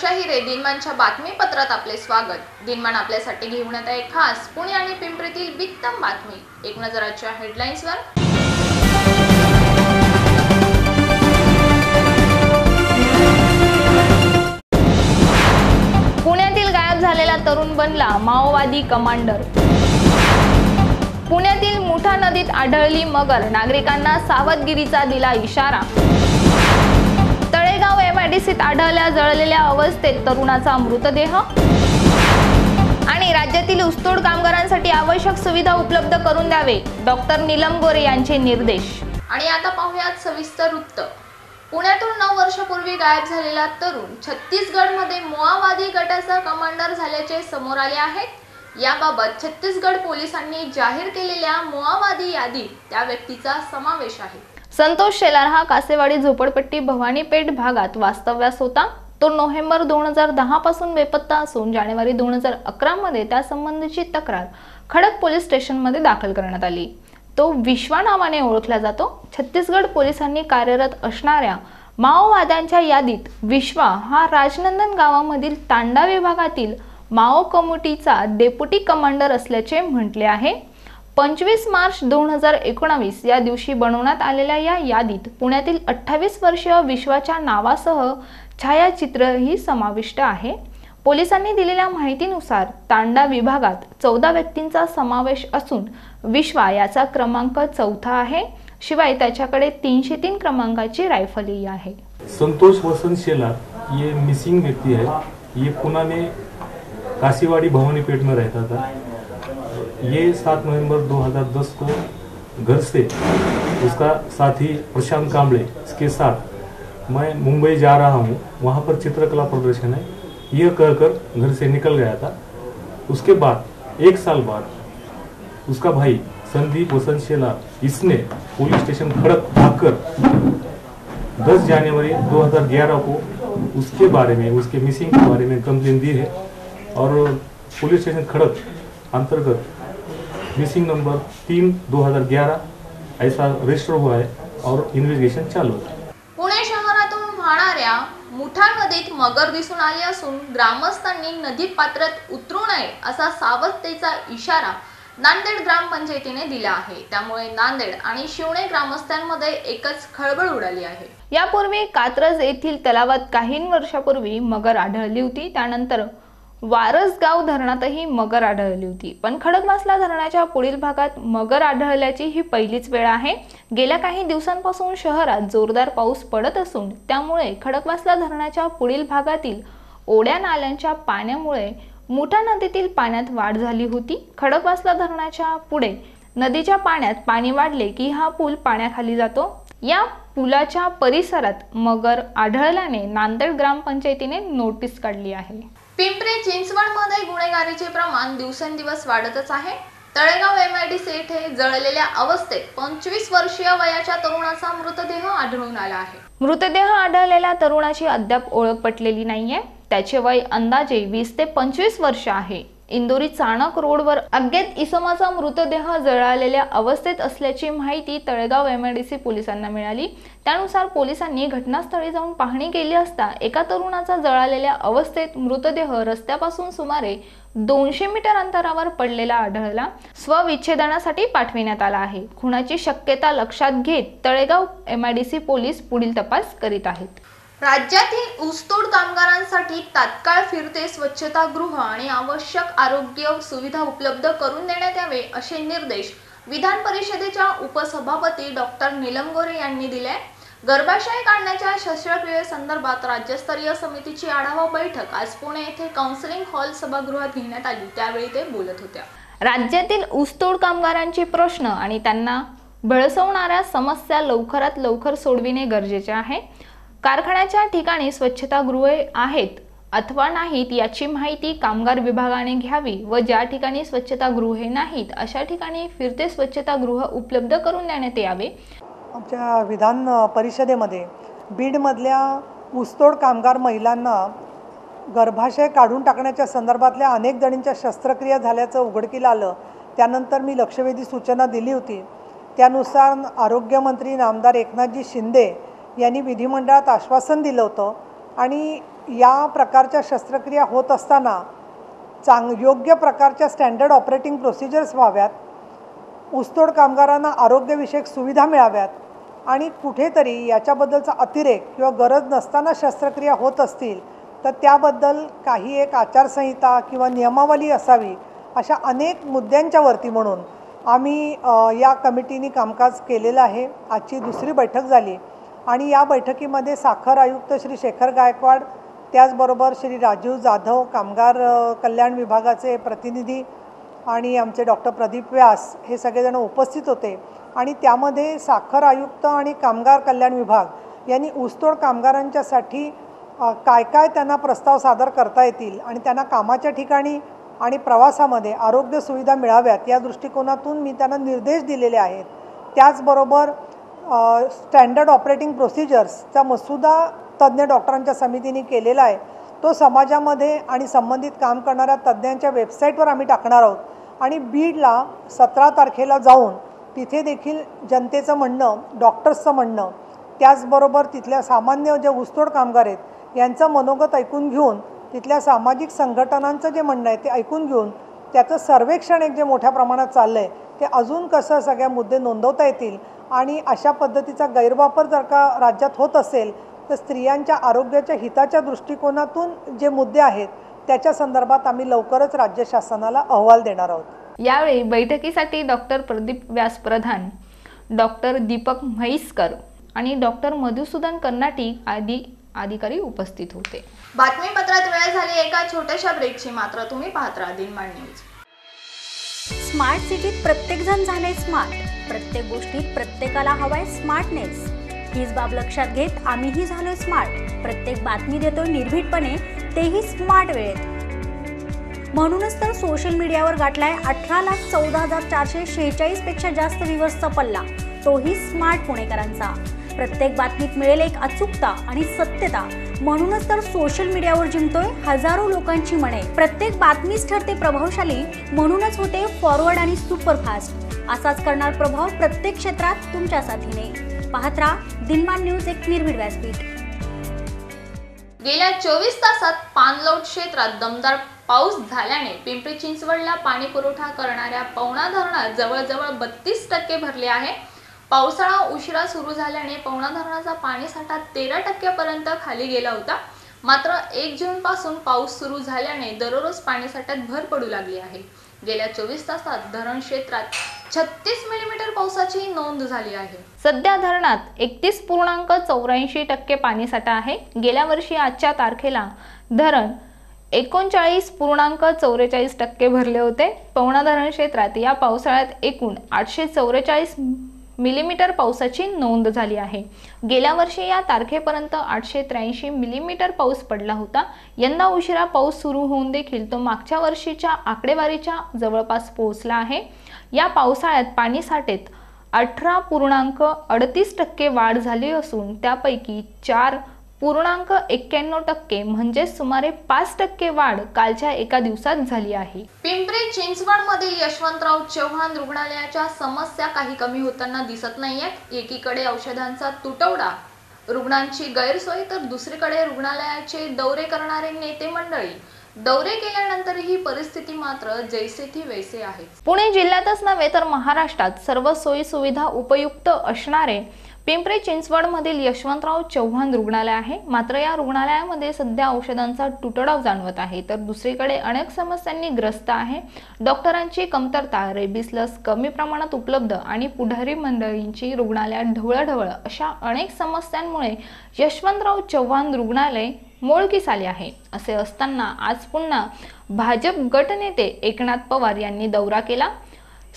वर्षा हिरे दिनमानच्या बातमीपत्रात आपले स्वागत. दिनमान आपल्यासाठी घेऊन येत आहे खास पुणे आणि पिंपरीतील वित्तम बातमी. एक नजराच्या हेडलाईन्सवर. पुण्यातील गायब झालेला तरुण बनला माओवादी कमांडर. पुण्यातील मुठा नदीत आढळली मगर. नागरिकांना सावधगिरीचा दिला इशारा. मालेगाव एमआयडीसीत आढळल्या जळलेल्या अवस्थेत तरुणाचा मृतदेह. आणि राज्यातील ऊसतोड कामगारांसाठी आवश्यक सुविधा उपलब्ध करून द्यावे डॉक्टर नीलम गोरे यांचे निर्देश. आणि आता पाहूयात सविस्तर वृत्त. पुण्यातून नऊ वर्षापूर्वी गायब झालेला तरुण छत्तीसगडमध्ये मोआवादी गटाचा कमांडर झाल्याचे समोर आले आहेत याबाबत छत्तीसगड पोलिसांनी जाहीर केलेल्या मोआवादी यादीत त्या व्यक्तीचा समावेश आहे. संतोष शेलार हा कासेवाडी झोपडपट्टी भवानीपेठ भागात वास्तव्यास होता. तो नोव्हेंबर दोन हजार दहा पासून बेपत्ता असून जानेवारी दोन हजार अकरा मध्ये त्यासंबंधीची तक्रार खडक पोलीस स्टेशनमध्ये दाखल करण्यात आली. तो विश्वा नावाने ओळखला जातो. छत्तीसगड पोलिसांनी कार्यरत असणाऱ्या माओवाद्यांच्या यादीत विश्वा हा राजनंदन गावामधील तांडा विभागातील माओ कमिटीचा डेप्युटी कमांडर असल्याचे म्हटले आहे. पंचवीस मार्च दोन हजार एकोणावीस या दिवशी बनवण्यात आलेल्या या यादीत पुण्यातील अठ्ठावीस वर्षीय विश्वाच्या नावासह छायाचित्रही समाविष्ट आहे. पोलिसांनी दिलेल्या माहितीनुसार तांडा विभागात चौदा व्यक्तींचा समावेश असून विश्वा याचा क्रमांक चौथा आहे. शिवाय त्याच्याकडे तीनशे तीन क्रमांकाची रायफलही आहे. संतोष वसंत शेलार ये मिसिंग व्यक्ती आहे. ये पुणे काशीवाड़ी भवानी पेठ में रहता था ये सात नवंबर 2010 को घर से उसका साथी प्रशांत कांबळे इसके साथ मैं मुंबई जा रहा हूँ। वहाँ पर चित्रकला प्रदर्शन है। यह कहकर घर से निकल गया था। उसके बाद, एक साल बाद, उसका भाई संदीप वसंत शेला, इसने पुलिस स्टेशन खड़क आकर 10 जनवरी 2011 को उसके बारे में, उसके मिसिंग के बारे में कंप्लेन दी है और पुलिस स्टेशन खड़क अंतर्गत मिसिंग नंबर तीन 2011 ऐसा रजिस्टर हुआ है और इन्वेस्टिगेशन चालू है। पुणे शहरातून वाहणाऱ्या मुठा नदीत मगर दिसून आली असून ग्रामस्थांनी नदी पात्रात उतरू नये असा सावधतेचा इशारा नांदेड ग्रामपंचायतीने दिला आहे. त्यामुळे नांदेड आणि शिवणे ग्रामस्थांमध्ये एकच खळबळ उडाली आहे. यापूर्वी कात्रज येथील तलावात काही वर्षापूर्वी मगर आढळली होती. त्यानंतर वारसगाव धरणातही मगर आढळली होती. पण खडकवासला धरणाच्या पुढील भागात मगर आढळल्याची ही पहिलीच वेळ आहे. गेल्या काही दिवसांपासून शहरात जोरदार पाऊस पडत असून त्यामुळे खडकवासला धरणाच्या पुढील भागातील ओढ्या नाल्यांच्या पाण्यामुळे मुठा नदीतील पाण्यात वाढ झाली होती. खडकवासला धरणाच्या पुढे नदीच्या पाण्यात पाणी वाढले की हा पूल पाण्याखाली जातो. या पुलाच्या परिसरात मगर आढळल्याने नांदेड ग्रामपंचायतीने नोटीस काढली आहे. पिंपरी चिंचवडमध्ये गुन्हेगारीचे प्रमाण दिवसेंदिवस वाढतच आहे. Talegaon M I D C येथे जळलेल्या अवस्थेत पंचवीस वर्षीय वयाच्या तरुणाचा मृतदेह आढळून आला आहे. मृतदेह आढळलेल्या तरुणाची अद्याप ओळख पटलेली नाहीये. त्याचे वय अंदाजे वीस ते पंचवीस वर्ष आहे. इंदोरी चाणक रोडवर अज्ञात इसमाचा मृतदेह जळालेल्या अवस्थेत असल्याची माहिती तळेगाव एमआयडीसी पोलिसांना मिळाली. त्यानुसार पोलिसांनी घटनास्थळी जाऊन पाहणी केली असता एका तरुणाचा जळालेल्या अवस्थेत मृतदेह रस्त्यापासून सुमारे दोनशे मीटर अंतरावर पडलेला आढळला. स्वविच्छेदनासाठी पाठविण्यात आला आहे. खुनाची शक्यता लक्षात घेत तळेगाव एमआयडीसी पोलीस पुढील तपास करीत आहेत. राज्यातील ऊसतोड कामगारांसाठी तात्काळ फिरते स्वच्छतागृह आणि आवश्यक आरोग्य सुविधा उपलब्ध करून देण्यात यावे असे निर्देश विधान परिषदेच्या उपसभापती डॉक्टर नीलम गोरे यांनी दिले. गर्भाशय काढण्याच्या शस्त्रक्रियेसंदर्भात राज्यस्तरीय समितीची आढावा बैठक आज पुणे येथे काउन्सिलिंग हॉल सभागृहात घेण्यात आली. त्यावेळी ते बोलत होत्या. राज्यातील ऊसतोड कामगारांचे प्रश्न आणि त्यांना भेळसवणाऱ्या समस्या लवकरात लवकर सोडविणे गरजेचे आहे. कारखान्याच्या ठिकाणी स्वच्छतागृहे आहेत अथवा नाहीत याची माहिती कामगार विभागाने घ्यावी व ज्या ठिकाणी स्वच्छतागृहे नाहीत अशा ठिकाणी फिरते स्वच्छतागृह उपलब्ध करून देण्यात यावे. आमच्या विधान परिषदेमध्ये बीडमधल्या ऊसतोड कामगार महिलांना गर्भाशय काढून टाकण्याच्या संदर्भातल्या अनेक जणींच्या शस्त्रक्रिया झाल्याचं उघडकीला आलं. त्यानंतर मी लक्षवेधी सूचना दिली होती. त्यानुसार आरोग्यमंत्री नामदार एकनाथजी शिंदे यांनी विधिमंडळात आश्वासन दिलं होतं. आणि या प्रकारच्या शस्त्रक्रिया होत असताना चांग योग्य प्रकारच्या स्टँडर्ड ऑपरेटिंग प्रोसिजर्स व्हाव्यात. ऊसतोड कामगारांना आरोग्यविषयक सुविधा मिळाव्यात. आणि कुठेतरी याच्याबद्दलचा अतिरेक किंवा गरज नसताना शस्त्रक्रिया होत असतील तर त्याबद्दल काही एक आचारसंहिता किंवा नियमावली असावी अशा अनेक मुद्द्यांच्यावरती म्हणून आम्ही या कमिटीने कामकाज केलेलं आहे. आजची दुसरी बैठक झाली. आणि या बैठकीमध्ये साखर आयुक्त श्री शेखर गायकवाड त्याचबरोबर श्री राजीव जाधव कामगार कल्याण विभागाचे प्रतिनिधी आणि आमचे डॉक्टर प्रदीप व्यास हे सगळेजण उपस्थित होते. आणि त्यामध्ये साखर आयुक्त आणि कामगार कल्याण विभाग यांनी ऊसतोड कामगारांच्यासाठी काय काय त्यांना प्रस्ताव सादर करता येतील आणि त्यांना कामाच्या ठिकाणी आणि प्रवासामध्ये आरोग्य सुविधा मिळाव्यात या दृष्टिकोनातून मी त्यांना निर्देश दिलेले आहेत. त्याचबरोबर स्टँडर्ड ऑपरेटिंग प्रोसिजर्सचा मसुदा तज्ज्ञ डॉक्टरांच्या समितीने केलेला आहे. तो समाजामध्ये आणि संबंधित काम करणाऱ्या तज्ज्ञांच्या वेबसाईटवर आम्ही टाकणार आहोत. आणि बीडला सतरा तारखेला जाऊन तिथे देखील जनतेचं म्हणणं डॉक्टर्सचं म्हणणं त्याचबरोबर तिथल्या सामान्य जे ऊसतोड कामगार आहेत यांचं मनोगत ऐकून घेऊन तिथल्या सामाजिक संघटनांचं जे म्हणणं आहे ते ऐकून घेऊन त्याचं सर्वेक्षण एक जे मोठ्या प्रमाणात चाललं आहे ते अजून कसं सगळ्या मुद्दे नोंदवता येतील आणि अशा पद्धतीचा गैरवापर जर का राज्यात होत असेल तर स्त्रियांच्या आरोग्याच्या हिताच्या दृष्टिकोनातून जे मुद्दे आहेत त्याच्या संदर्भात आम्ही लवकरच राज्य शासनाला अहवाल देणार आहोत. यावेळी बैठकीसाठी डॉक्टर प्रदीप व्यास प्रधान डॉक्टर दीपक म्हैसकर आणि डॉक्टर मधुसूदन कर्नाटी आदी अधिकारी उपस्थित होते. बातमीपत्रात वेळ झाली एका छोट्याशा ब्रेकची मात्र तुम्ही पाहत राहा दिनमान न्यूज स्मार्ट सिटीत प्रत्येकजण झाले स्मार्ट. प्रत्येक गोष्टीत प्रत्येकाला हवाय स्मार्टनेस. हीच बाब लक्षात घेत आम्हीही झालोय स्मार्ट. प्रत्येक बातमी देतोय निर्भीडपणे तेही स्मार्ट वेळेत. म्हणूनच तर सोशल मीडियावर गाठलाय अठरा लाख चौदा हजार चारशे शेहेचाळीसपेक्षा जास्त व्ह्युअर्सचा पल्ला. तोही स्मार्ट पुणेकरांचा. प्रत्येक बातमीत मिळेल एक अचूकता आणि सत्यता. म्हणूनच तर सोशल मीडियावर जिंकतोय हजारो लोकांची मने. प्रत्येक बातमीच ठरते प्रभावशाली म्हणूनच होते फॉरवर्ड आणि सुपरफास्ट असाच करणार प्रभाव प्रत्येक क्षेत्रात तुमच्या साथीने. पाहत राहा दिनमान न्यूज एक निर्भीड व्यासपीठ. गेल्या चोवीस तासात पानलोट क्षेत्रात दमदार पाऊस झाल्याने पिंपरी चिंचवडला पाणी पुरवठा करणाऱ्या पवना धरणात जवळजवळ बत्तीस टक्के भरले आहे. पावसाळा उशिरा सुरू झाल्याने पवना धरणाचा पाणीसाठा तेरा टक्क्यापर्यंत खाली गेला होता. मात्र एक जून पासून पाऊस सुरू झाल्याने दररोज पाणीसाठ्यात भर पडू लागली आहे. गेल्या चोवीस तासात धरण क्षेत्रात छत्तीस मिलीमीटर पावसाची नोंद झाली आहे. सध्या धरणात एकतीस पूर्णांक चौऱ्याऐंशी टक्के पाणीसाठा आहे. गेल्या वर्षी आजच्या तारखेला धरण एकोणचाळीस पूर्णांक चौवेचाळीस टक्के भरले होते. पवना धरण क्षेत्रात या पावसाळ्यात एकूण आठशे चौवेचाळीस मिलीमीटर पावसाची नोंद झाली आहे. गेल्या वर्षी या तारखेपर्यंत आठशे त्र्याऐंशी मिलीमीटर पाऊस पडला होता. यंदा उशिरा पाऊस सुरू होऊन देखील तो मागच्या वर्षीच्या आकडेवारीच्या जवळपास पोहोचला आहे. या पावसाळ्यात पाणीसाठेत अठरा पूर्णांक अडतीस टक्के वाढ झाली असून त्यापैकी चार पूर्णांक एक्क्याण्णव टक्के म्हणजे सुमारे पाच टक्के वाढ कालच्या एका दिवसात झाली आहे. पिंपरी चिंचवड मधील यशवंतराव चव्हाण रुग्णालयाच्या समस्या काही कमी होताना दिसत नाहीयेत. एकीकडे औषधांचा तुटवडा रुग्णांची गैरसोय तर दुसरीकडे रुग्णालयाचे दौरे करणारे नेते मंडळी. दौरे केल्यानंतर ही परिस्थिती मात्र जैसे ती वैसे आहे. पुणे जिल्ह्यातच नव्हे तर महाराष्ट्रात सर्व सोयी सुविधा उपयुक्त असणारे पिंपरी चिंचवडमधील यशवंतराव चव्हाण रुग्णालय आहे. मात्र या रुग्णालयामध्ये सध्या औषधांचा तुटडाव जाणवत आहे. तर दुसरीकडे अनेक समस्यांनी ग्रस्त आहे. डॉक्टरांची कमतरता रेबीस लस कमी प्रमाणात उपलब्ध आणि पुढारी मंडळींची रुग्णालयात ढवळढवळ अशा अनेक समस्यांमुळे यशवंतराव चव्हाण रुग्णालय मोळकीस आले आहे. असे असताना आज पुन्हा भाजप गटनेते एकनाथ पवार यांनी दौरा केला.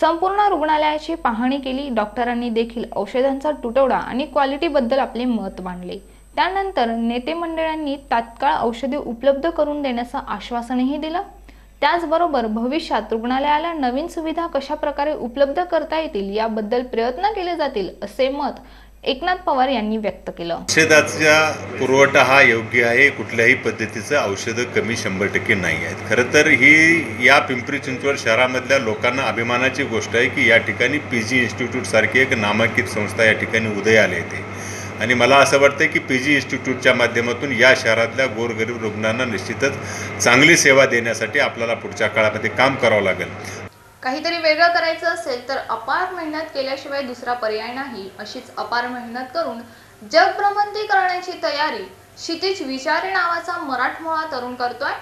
संपूर्ण रुग्णालयाची पाहणी केली. डॉक्टरांनी देखील औषधांचा तुटवडा आणि क्वालिटीबद्दल आपले मत मांडले. त्यानंतर नेते मंडळांनी तात्काळ औषधे उपलब्ध करून देण्याचं आश्वासनही दिलं. त्याचबरोबर भविष्यात रुग्णालयाला नवीन सुविधा कशा प्रकारे उपलब्ध करता येतील याबद्दल प्रयत्न केले जातील असे मत एकनाथ पवार यांनी व्यक्त केलं. औषधाचा पुरवठा हा योग्य आहे कुठल्याही पद्धतीचं औषधं कमी शंभर टक्के नाही आहेत. खरं तर ही या पिंपरी चिंचवड शहरामधल्या लोकांना अभिमानाची गोष्ट आहे की या ठिकाणी पी जी इन्स्टिट्यूटसारखी एक नामांकित संस्था या ठिकाणी उदयाला येते. आणि मला असं वाटतं की पी जी इन्स्टिट्यूटच्या माध्यमातून या शहरातल्या गोरगरीब रुग्णांना निश्चितच चांगली सेवा देण्यासाठी आपल्याला पुढच्या काळामध्ये काम करावं लागेल. काहीतरी वेगळं करायचं असेल तर अपार मेहनत केल्याशिवाय दुसरा पर्याय नाही अशीच अपार मेहनत करून जग करण्याची तयारी क्षितिज विचारे नावाचा मराठमोळा तरुण करतोय.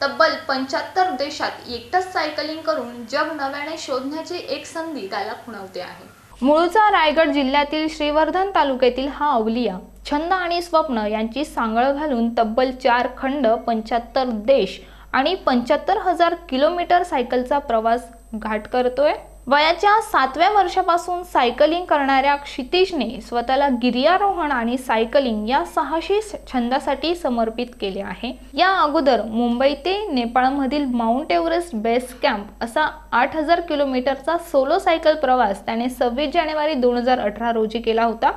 तब्बल पंच्याहत्तर देशात एकटंच सायकलिंग करून जग नव्याने शोधण्याची एक संधी त्याला खुणवते आहे. मूळचा रायगड जिल्ह्यातील श्रीवर्धन तालुक्यातील हा अवलिया छंद आणि स्वप्न यांची सांगळ घालून तब्बल चार खंड पंच्याहत्तर देश आणि पंच्याहत्तर हजार किलोमीटर सायकलचा प्रवास घाट करतोय. वयाच्या सातव्या वर्षापासून सायकलिंग करणाऱ्या क्षितिजने स्वतःला गिर्यारोहण आणि सायकलिंग या सहाशे छंदासाठी समर्पित केले आहे. या अगोदर मुंबई ते नेपाळमधील माउंट एव्हरेस्ट बेस कॅम्प असा आठ हजार किलोमीटरचा सोलो सायकल प्रवास त्याने सव्वीस जानेवारी दोन हजार अठरा रोजी केला होता.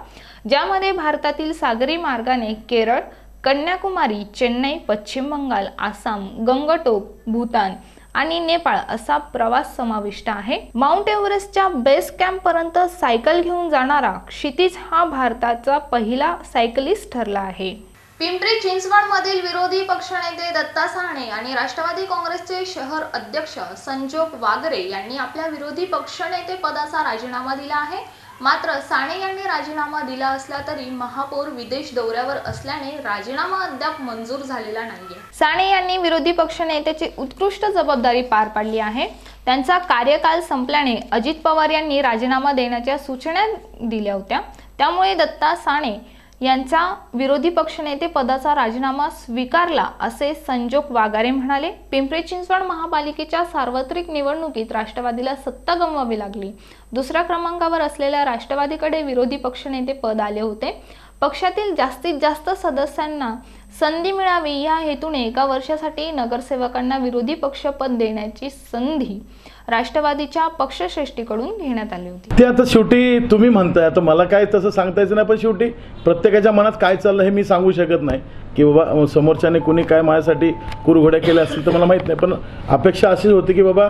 ज्यामध्ये भारतातील सागरी मार्गाने केरळ कन्याकुमारी चेन्नई पश्चिम बंगाल आसाम गंगटोक भूतान आणि नेपाळ असा प्रवास समाविष्ट आहे. माउंट एव्हरेस्टच्या बेस कॅम्प पर्यंत सायकल घेऊन जाणारा क्षितिज हा भारताचा पहिला सायकलिस्ट ठरला आहे. पिंपरी चिंचवड मधील विरोधी पक्षनेते दत्ता साने आणि राष्ट्रवादी काँग्रेसचे शहर अध्यक्ष संजोग वागरे यांनी आपल्या विरोधी पक्षनेते पदाचा राजीनामा दिला आहे. मात्र साने यांनी राजीनामा दिला असला तरी महापौर विदेश दौऱ्यावर असल्याने राजीनामा अद्याप मंजूर झालेला नाहीये. साने यांनी विरोधी पक्षनेत्याची उत्कृष्ट जबाबदारी पार पाडली आहे. त्यांचा कार्यकाल संपल्याने अजित पवार यांनी राजीनामा देण्याच्या सूचना दिल्या होत्या. त्यामुळे दत्ता साने यांचा विरोधी पक्षनेते पदाचा राजीनामा स्वीकारला असे संजोग वागारे म्हणाले. पिंपरी चिंचवड महापालिकेच्या सार्वत्रिक निवडणुकीत राष्ट्रवादीला सत्ता गमवावी लागली. दुसऱ्या क्रमांकावर असलेल्या राष्ट्रवादीकडे विरोधी पक्षनेते पद आले होते. पक्षातील जास्तीत जास्त सदस्यांना संधी मिळावी या हेतूने एका वर्षासाठी नगरसेवकांना विरोधी पक्षपद देण्याची संधी राष्ट्रवादीच्या पक्षश्रेष्ठीकडून घेण्यात आली होती. ते आता शेवटी तुम्ही म्हणताय आता मला काय तसं सांगता यायचं नाही पण शेवटी प्रत्येकाच्या मनात काय चाललं हे मी सांगू शकत नाही. की बाबा समोरच्याने कुणी काय माझ्यासाठी कुरघोड्या केल्या असतील तर मला माहीत नाही पण अपेक्षा अशीच होती की बाबा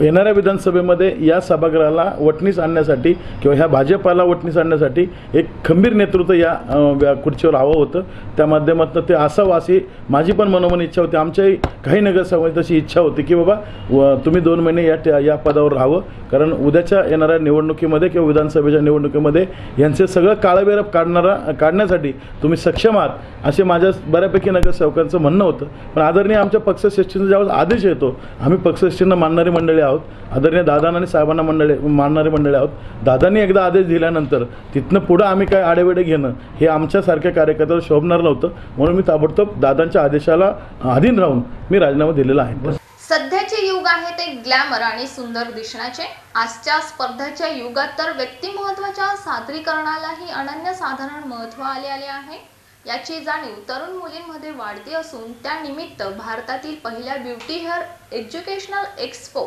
येणाऱ्या विधानसभेमध्ये या सभागृहाला वटणीस आणण्यासाठी किंवा ह्या भाजपाला वटणीस आणण्यासाठी एक खंबीर नेतृत्व या खुर्चीवर हवं होतं. त्या माध्यमातून ते असावं अशी माझी पण मनोमन इच्छा होती आमच्याही काही नगरसेवकांची तशी इच्छा होती की बाबा व तुम्ही दोन महिने या या पदावर राहावं. कारण उद्याच्या येणाऱ्या निवडणुकीमध्ये किंवा विधानसभेच्या निवडणुकीमध्ये यांचे सगळं काळबेरप काढणारा काढण्यासाठी तुम्ही सक्षम आहात असे माझ्या बऱ्यापैकी नगरसेवकांचं म्हणणं होतं. पण आदरणीय आमच्या पक्षश्रेष्ठींचा ज्यावेळेस आदेश येतो आम्ही पक्षश्रेष्ठींना मानणारी मंडळी आहोत. आदरणीय दादांना आणि साहेबांना मंडळी मानणारी मंडळी आहोत. दादांनी एकदा आदेश दिल्यानंतर तिथनं पुढं आम्ही काय आडेवेडे घेणं हे आमच्यासारख्या कार्यकर्त्याला शोभणार नव्हतं. म्हणून मी ताबडतोब दादांच्या आदेशाला अधीन राहून मी राजीनामा दिलेला आहे. सध्याचे युग आहे ते ग्लॅमर आणि सुंदर दिसण्याचे. आजच्या स्पर्धेच्या युगात तर व्यक्तिमत्वाच्या सादरीकरणालाही अनन्यसाधारण महत्त्व आले आले आहे. याची जाणीव तरुण मुलींमध्ये वाढती असून त्यानिमित्त भारतातील पहिल्या ब्युटी हेअर एज्युकेशनल एक्सपो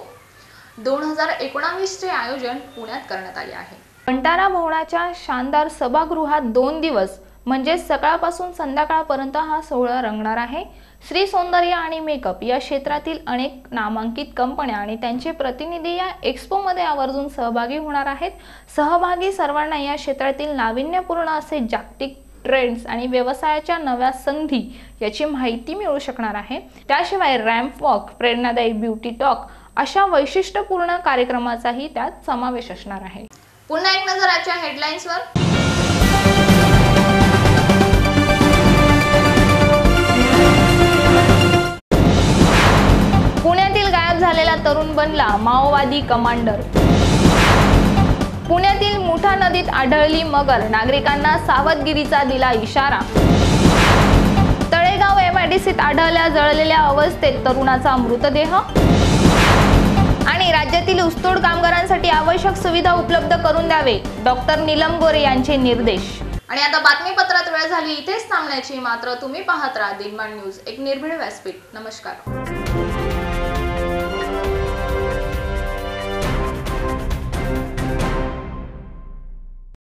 दोन हजार एकोणावीसचे आयोजन पुण्यात करण्यात आले आहे. भंडारा भवनाच्या शानदार सभागृहात दोन दिवस म्हणजे सकाळपासून संध्याकाळपर्यंत हा सोहळा रंगणार आहे. श्री सौंदर्य आणि मेकअप या क्षेत्रातील अनेक नामांकित कंपन्या आणि त्यांचे प्रतिनिधी या एक्स्पोमध्ये आवर्जून सहभागी होणार आहेत. सहभागी सर्वांना या क्षेत्रातील नाविन्यपूर्ण असे जागतिक ट्रेंड्स आणि व्यवसायाच्या नव्या संधी याची माहिती मिळू शकणार आहे. त्याशिवाय रॅम्प वॉक प्रेरणादायी ब्युटी टॉक अशा वैशिष्ट्यपूर्ण कार्यक्रमाचाही त्यात समावेश असणार आहे. पुन्हा एक नजर आजच्या हेडलाईन्सवर पुण्यातील गायब झालेला तरुण बनला माओवादी कमांडर. पुण्यातील मुठा नदीत आढळली मगर नागरिकांना सावधगिरीचा दिला इशारा. तळेगाव एमआयडीसीत आढळल्या जळलेल्या अवस्थेत तरुणाचा मृतदेह. आणि राज्यातील ऊसतोड कामगारांसाठी आवश्यक सुविधा उपलब्ध करून द्यावे डॉक्टर नीलम गोरे यांचे निर्देश. आणि आता बातमीपत्रात वेळ झाली इथेच थांबण्याची मात्र तुम्ही पाहत राहा दिनमान न्यूज एक निर्भीड व्यासपीठ. नमस्कार.